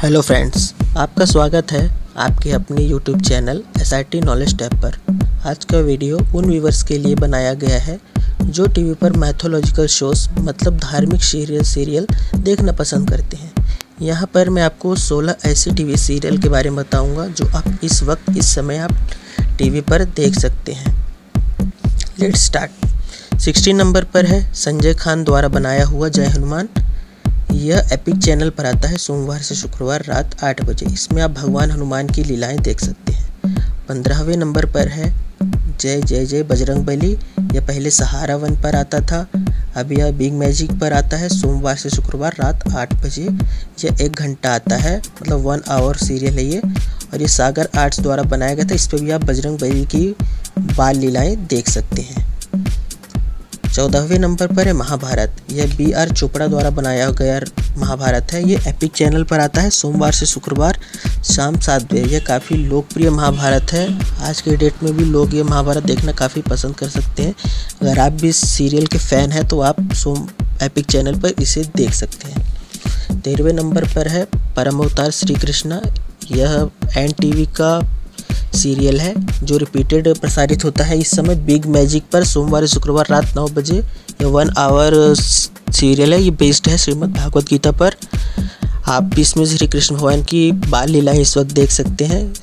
Hello friends आपका स्वागत है आपके अपने YouTube channel S I T knowledge tab पर। आज का वीडियो उन व्यूवर्स के लिए बनाया गया है जो टीवी पर मैथोलॉजिकल शोज़ मतलब धार्मिक सीरियल सीरियल देखना पसंद करते हैं। यहाँ पर मैं आपको 16 ऐसे टीवी सीरियल के बारे में बताऊँगा जो आप इस वक्त, इस समय आप टीवी पर देख सकते हैं। लेट स्टार्ट सिक्सटीन नंबर पर है, संजय खान द्वारा बनाया हुआ जय हनुमान। यह एपिक चैनल पर आता है सोमवार से शुक्रवार रात आठ बजे। इसमें आप भगवान हनुमान की लीलाएँ देख सकते हैं। पंद्रहवें नंबर पर है, जय जय जय, बजरंग बली। यह पहले सहारा वन पर आता था, अब यह बिग मैजिक पर आता है सोमवार से शुक्रवार रात आठ बजे। यह एक घंटा आता है मतलब वन आवर सीरियल है ये। और ये सागर आर्ट्स द्वारा बनाया गया था, इस पर भी आप बजरंग बली की बाल लीलाएँ देख सकते हैं। चौदहवें नंबर पर है महाभारत। यह बी आर चोपड़ा द्वारा बनाया गया महाभारत है। ये एपिक चैनल पर आता है। सोमवार से शुक्रवार, शाम सात बजे। यह काफ़ी लोकप्रिय महाभारत है। आज के डेट में भी लोग ये महाभारत देखना काफ़ी पसंद कर सकते हैं। अगर आप भी सीरियल के फ़ैन हैं तो आप सोम एपिक चैनल पर इसे देख सकते हैं। तेरहवें नंबर पर है परम अवतार श्री कृष्णा यह एन टी का सीरियल है, जो रिपीटेड प्रसारित होता है। इस समय बिग मैजिक पर सोमवार, शुक्रवार रात नौ बजे ये वन आवर सीरियल है। ये बेस्ड है श्रीमद् भागवत गीता पर। आप इसमें श्री कृष्ण भगवान की बाल लीलाएँ इस वक्त देख सकते हैं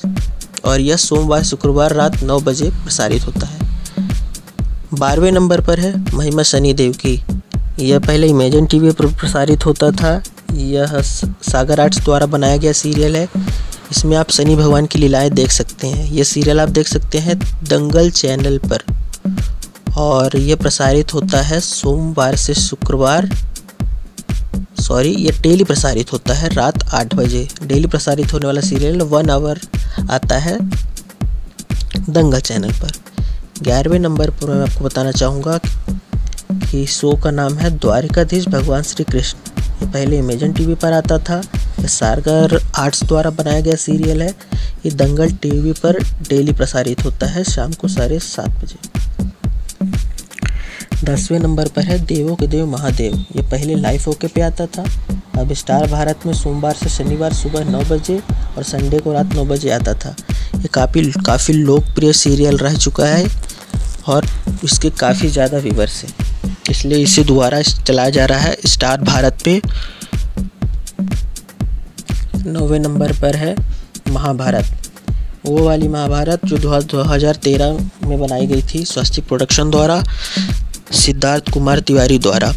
और यह सोमवार, शुक्रवार रात नौ बजे प्रसारित होता है। बारहवें नंबर पर है महिमा शनि देव की। यह पहले इमेजन टीवी पर प्रसारित होता था। यह सागर आर्ट्स द्वारा बनाया गया सीरियल है। इसमें आप शनि भगवान की लीलाएँ देख सकते हैं। ये सीरियल आप देख सकते हैं दंगल चैनल पर। और ये प्रसारित होता है सोमवार से शुक्रवार। सॉरी ये डेली प्रसारित होता है रात आठ बजे। डेली प्रसारित होने वाला सीरियल वन आवर आता है दंगल चैनल पर। ग्यारहवें नंबर पर मैं आपको बताना चाहूँगा कि शो का नाम है द्वारिकाधीश भगवान श्री कृष्ण। ये पहले अमेजन टीवी पर आता था ये सारगर आर्ट्स द्वारा बनाया गया सीरियल है। ये दंगल टीवी पर डेली प्रसारित होता है शाम को साढ़े सात बजे। दसवें नंबर पर है देवों के देव महादेव। ये पहले लाइव होके पे आता था। अब स्टार भारत में सोमवार से शनिवार सुबह नौ बजे और संडे को रात नौ बजे आता था। ये काफ़ी काफ़ी लोकप्रिय सीरियल रह चुका है और इसके काफ़ी ज़्यादा व्यूवर्स हैं। इसलिए इसे दोबारा चलाया जा रहा है स्टार भारत पे। नौवे नंबर पर है, महाभारत। वो वाली महाभारत जो दो हज़ार तेरह में बनाई गई थी स्वस्तिक प्रोडक्शन द्वारा, सिद्धार्थ कुमार तिवारी द्वारा।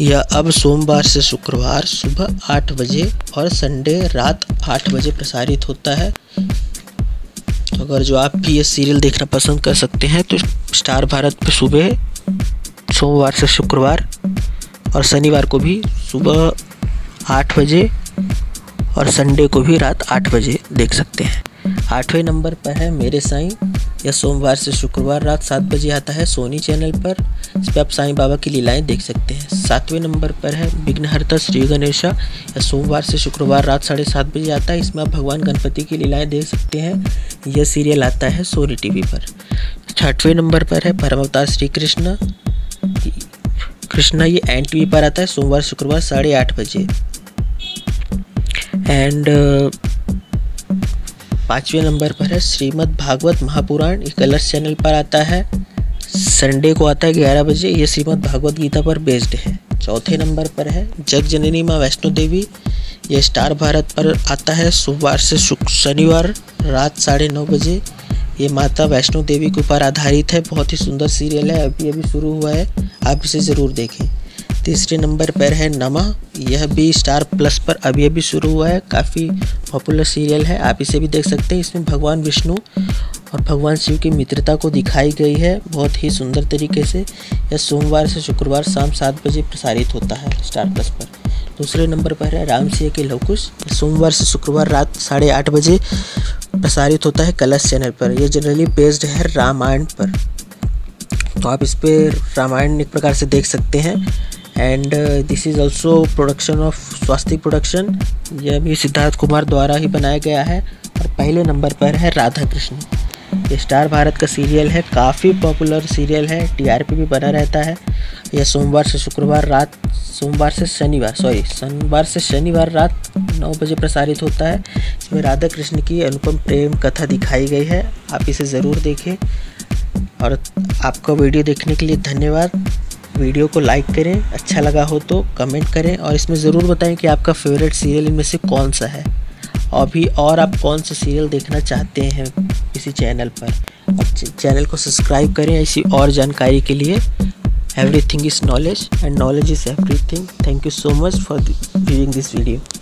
यह अब सोमवार से शुक्रवार सुबह आठ बजे और संडे रात आठ बजे प्रसारित होता है। तो अगर जो आप भी ये सीरियल देखना पसंद कर सकते हैं तो स्टार भारत पे सुबह, सोमवार से शुक्रवार और शनिवार को भी सुबह आठ बजे और संडे को भी रात आठ बजे देख सकते हैं। आठवें नंबर पर है मेरे साईं। यह सोमवार से शुक्रवार रात सात बजे आता है सोनी चैनल पर। इस पर आप साईं बाबा की लीलाएँ देख सकते हैं। सातवें नंबर पर है विघ्नहर्ता श्री गणेशा। यह सोमवार से शुक्रवार रात साढ़े सात बजे आता है। इसमें आप भगवान गणपति की लीलाएँ देख सकते हैं। यह सीरियल आता है सोनी टीवी पर। छठवें नंबर पर है परम अवतार श्री कृष्ण। कृष्णा, ये एन टी पर आता है। सोमवार, शुक्रवार साढ़े आठ बजे। एंड पाँचवें नंबर पर है, श्रीमद् भागवत महापुराण, ये कलर्स चैनल पर आता है। संडे को आता है ग्यारह बजे, ये श्रीमद् भागवत गीता पर बेस्ड है। चौथे नंबर पर है, जग जननी माँ वैष्णो देवी, ये स्टार भारत पर आता है, सोमवार से शनिवार रात साढ़े नौ बजे। ये माता वैष्णो देवी के ऊपर आधारित है, बहुत ही सुंदर सीरियल है अभी अभी शुरू हुआ है, आप इसे ज़रूर देखें। तीसरे नंबर पर है नमा। यह भी स्टार प्लस पर अभी अभी शुरू हुआ है। काफ़ी पॉपुलर सीरियल है। आप इसे भी देख सकते हैं। इसमें भगवान विष्णु और भगवान शिव की मित्रता को दिखाई गई है। बहुत ही सुंदर तरीके से यह सोमवार से शुक्रवार शाम सात बजे प्रसारित होता है स्टार प्लस पर। दूसरे नंबर पर है राम सिंह के लवकुश। सोमवार से शुक्रवार रात साढ़े आठ बजे प्रसारित होता है कलश चैनल पर। यह जनरली बेस्ड है रामायण पर। तो आप इस पर रामायण एक प्रकार से देख सकते हैं। And this is also production of Swastik production यह भी सिद्धार्थ कुमार द्वारा ही बनाया गया है और पहले नंबर पर है राधा कृष्ण ये स्टार भारत का सीरियल है। काफ़ी पॉपुलर सीरियल है। टीआरपी भी बना रहता है। यह सोमवार से शुक्रवार रात, सोमवार से शनिवार सॉरी सोमवार से शनिवार रात नौ बजे प्रसारित होता है। इसमें राधा कृष्ण की अनुपम प्रेम कथा दिखाई गई है। आप इसे ज़रूर देखें। और आपका वीडियो देखने के लिए धन्यवाद। वीडियो को लाइक करें अच्छा लगा हो तो कमेंट करें और इसमें ज़रूर बताएँ कि आपका फेवरेट सीरियल इनमें से कौन सा है। और भी और आप कौन सा सीरियल देखना चाहते हैं इसी चैनल पर। चैनल को सब्सक्राइब करें इसी और जानकारी के लिए। Everything is knowledge and knowledge is everything thank you so much for viewing this video